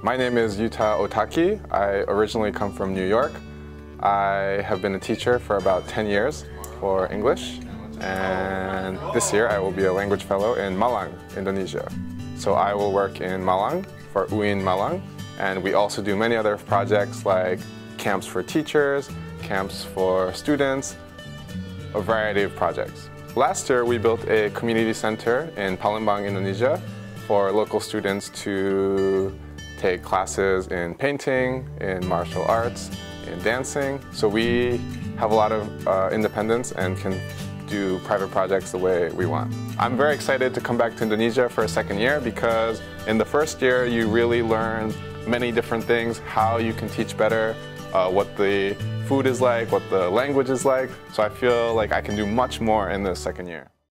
My name is Yuta Otake. I originally come from New York. I have been a teacher for about 10 years for English and this year I will be a language fellow in Malang, Indonesia. So I will work in Malang for UIN Malang and we also do many other projects like camps for teachers, camps for students, a variety of projects. Last year we built a community center in Palembang, Indonesia for local students to take classes in painting, in martial arts, in dancing. So we have a lot of uh, independence and can do private projects the way we want. I'm very excited to come back to Indonesia for a second year because in the first year you really learn many different things, how you can teach better, uh, what the food is like, what the language is like. So I feel like I can do much more in the second year.